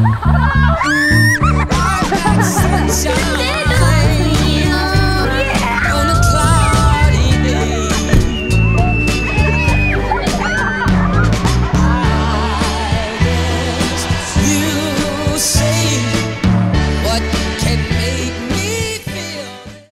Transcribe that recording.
Ah!